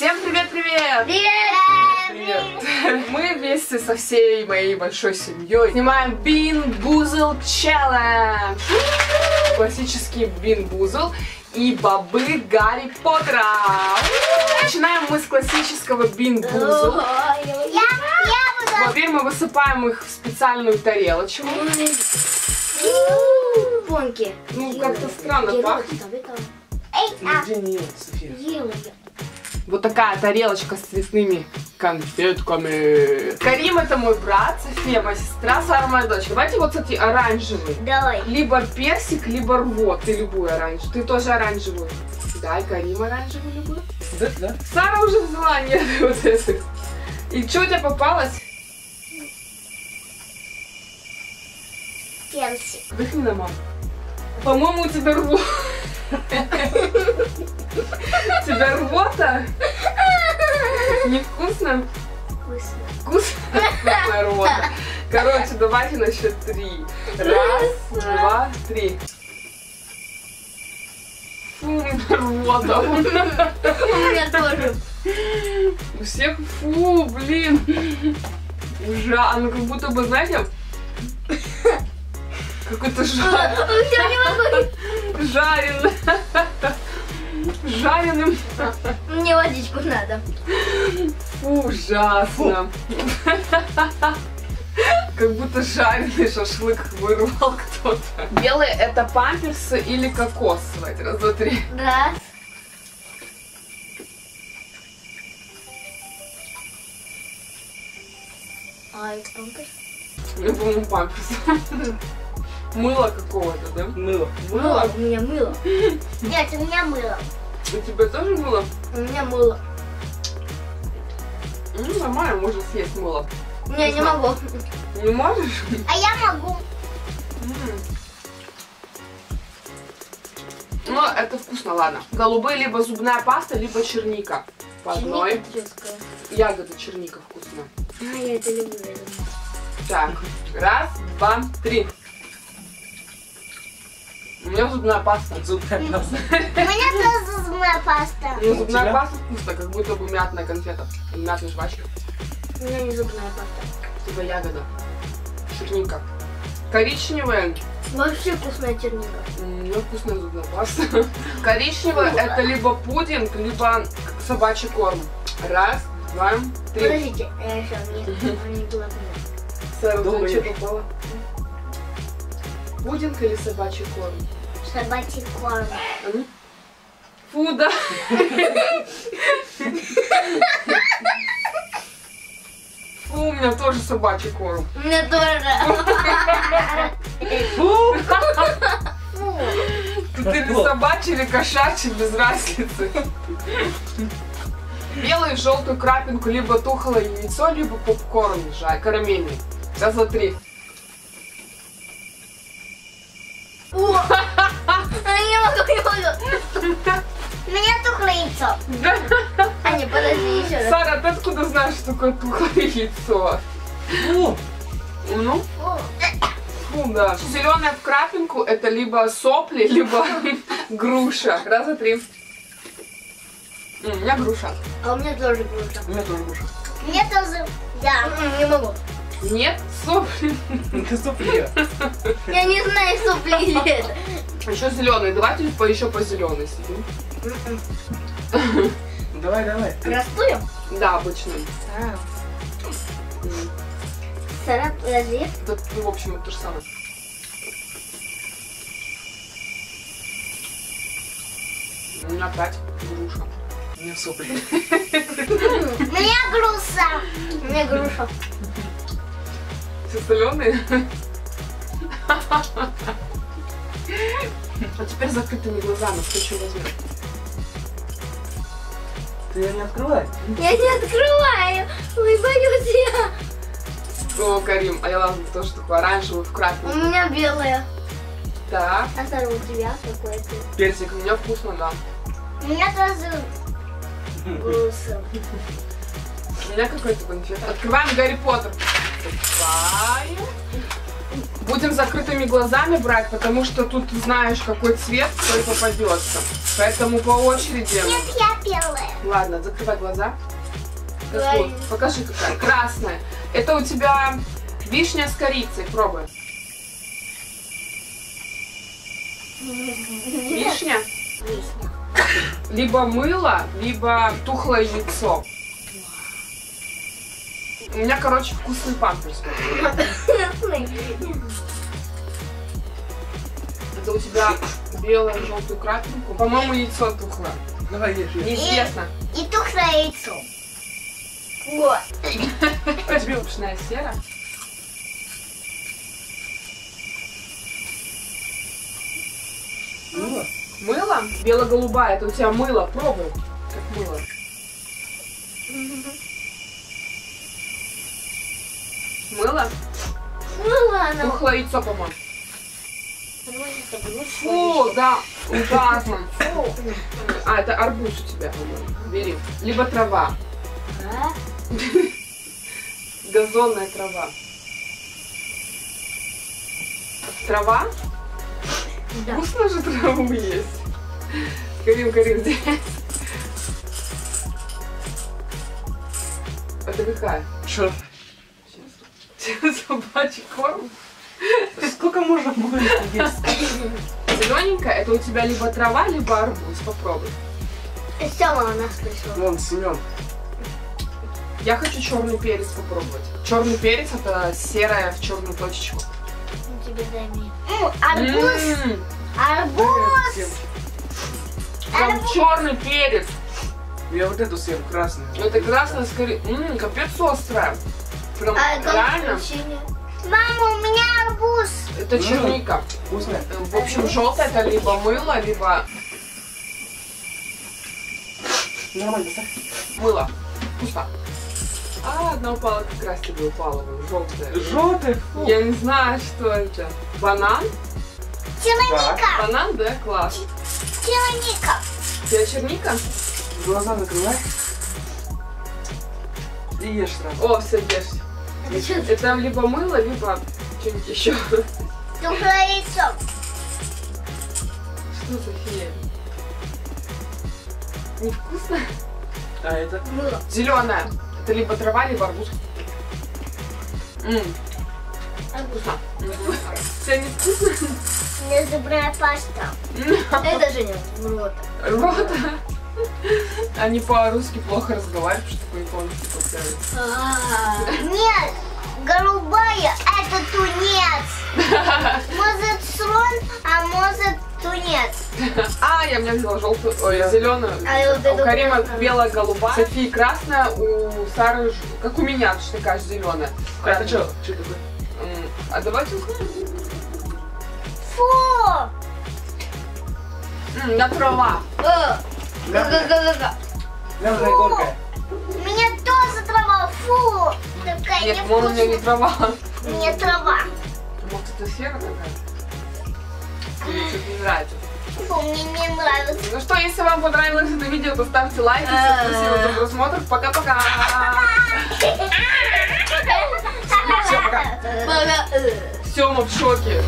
Всем привет-привет! Привет! Привет! Мы вместе со всей моей большой семьей снимаем Бин Бузл Челлендж. Классический Бин Бузл и бобы Гарри Поттера. Начинаем мы с классического Бин Бузл. Я, я Теперь мы высыпаем их в специальную тарелочку. Понки. Ну, как-то странно пахнет. А, Где София? Вот такая тарелочка с цветными конфетками. Карим это мой брат, София моя сестра, Сара моя дочь. Давайте вот, кстати, оранжевый. Давай. Либо персик, либо рвот. Ты любую оранжевую. Ты тоже оранжевую. Дай Карим оранжевую любую. Да, да. Сара уже взяла, нет, вот это. И что у тебя попалось? Персик. Дыхни на маму. По-моему, у тебя рвота. Тебя рвота? Невкусно? Вкусно. Вкусно? Вкусная рвота. Короче, давайте на счет три. Раз, два, три. Фу, рвота. У меня тоже. У всех фу, блин. Ужасно. Ну, как будто бы, знаете, какой-то жар, жареный. Жареным. Мне водичку надо. Фу, ужасно. Как будто жареный шашлык вырвал кто-то. Белые это памперсы или кокос? Давайте, раз, два, три. Раз. А, это памперс? Я, по-моему, памперс. Мыло какого-то, да? Мыло. Мыло? У меня мыло. Нет, у меня мыло. У тебя тоже мыло? У меня мыло. Ну, нормально, можно съесть мыло. Не, не могу. Не можешь? А я могу. М. Ну, это вкусно, ладно. Голубые либо зубная паста, либо черника. По одной. Черника детская. Ягода черника вкусная. А, я это люблю. Так, раз, два, три. У меня зубная паста. Зубная паста. У меня тоже зубная паста. Ну, зубная паста вкусная, как будто бы мятная конфета. Мятная жвачка. У меня не зубная паста. Типа ягода. Черника. Коричневая. Вообще вкусная черника. У меня вкусная зубная паста. Коричневая это либо пудинг, либо собачий корм. Раз, два, три. Подождите, я еще не, ты что ешь? Пудинг или собачий корм? Собачий корм. Фу, да. Фу, у меня тоже собачий корм. У меня тоже. Фу, Фу. тут или собачий, или кошачий, без разницы. Белую и желтую крапинку, либо тухлое яйцо, либо попкорн жай, карамельный. Сейчас за три. О! Меня тухлое яйцо. А не, подожди, еще раз. Сара, ты откуда знаешь, что такое тухлое яйцо? Фу! Ну, Фу. да. Зеленая в крапинку это либо сопли, либо груша. Раз, два, три. У меня груша. А у меня тоже груша. У меня тоже груша. Мне тоже. Да. Не могу. Нет, сопли. Ты сопля. Я не знаю, сопли или это. Еще зеленый. Давайте по еще по зеленой сидим. Давай, давай. Растуем? Да, обычно. М, Сара, подожди. Это, ну, в общем, это то же самое. У меня опять груша. У меня сопли. У меня груша. У меня груша. Все соленые. А теперь закрытыми глазами, что возьмет. Ты ее не открывай. Я не открываю. Ой, боюсь я. О, Карим, а я ладно тоже такой оранжевый в У крапинку. меня белая. Так, А Сара, у тебя какой-то? персик, у меня вкусно, да. У меня тоже груша. У меня какой-то конфет. Открываем Гарри Поттер. Открываем. Будем закрытыми глазами брать, потому что тут знаешь, какой цвет твой попадется. Поэтому по очереди. Нет, я белая. Ладно, закрывай глаза. Вот, покажи какая. Красная. Это у тебя вишня с корицей. Пробуй. Вишня? Вишня. Либо мыло, либо тухлое яйцо. У меня, короче, вкусный памперс. Это у тебя белое, желтую крапинку. По-моему, яйцо тухлое. Давай, ешь. Неизвестно. И тухлое яйцо. Вот. Пышная сера. Ну, Мыло? Бело-голубая. Это у тебя мыло. Пробуй. Как мыло. Мыло? Ну ладно. Тухлое яйцо, по-моему. Фу, да, ужасно. А, это арбуз у тебя, по-моему. Бери. Либо трава. А? Газонная трава. Трава? Да. Вкусно же траву есть. Карим, Карим, здесь. Это какая? Собачий корм. Сколько можно будет есть? Зелененькая, это у тебя либо трава, либо арбуз. Попробуй. Сема у нас пришел. Вон, Семен. Я хочу черный перец попробовать. Черный перец это серая в черную точечку. Тебе дай мне. Арбуз. М, Арбуз. Там черный перец. Я вот эту съем, красную. Это красная скорее. Ммм, капец острая. Прям А реально. Мама, у меня арбуз. Это черника. Вкусная? В общем, желтая это либо мыло, либо Нормально, поставь. мыло. Вкусно. А, одна упала, как раз тебе упала, желтая. Желтый? Фу. Я не знаю, что это. Банан? Черника. Банан, да? Класс. Черника. Тебя черника? Глаза закрывай. И ешь сразу. О, все, ешь. Это? Это либо мыло, либо что-нибудь еще. Тухлое яйцо. Что за хрень? Невкусно? А это? Было. Зеленая. Это либо трава, либо арбуз. Ммм, Арбуз. Тебе не вкусно? У меня зубная паста. Это же не рот. Рот. Они по-русски плохо разговаривают, что такое японский повторяют. Нет, голубая это тунец. Может слон, а может тунец. А, я мне взяла желтую, ой, зеленую. А у Карима белая голубая, Софии красная, у Сары, как у меня, точно такая же зеленая. А это что? Что такое? А давайте. Фу. На трава. Э, Мягкая. га-га-га-га. Мягкая горькая. У меня тоже трава. Фу. Такая Нет, по-моему, у меня не трава. Меня трава. Может, это сера такая? Или что-то не нравится? Фу, мне не нравится. Ну что, если вам понравилось это видео, то ставьте лайки. Всем спасибо за просмотр. Пока-пока. Всё, пока. Пока. Сема в шоке.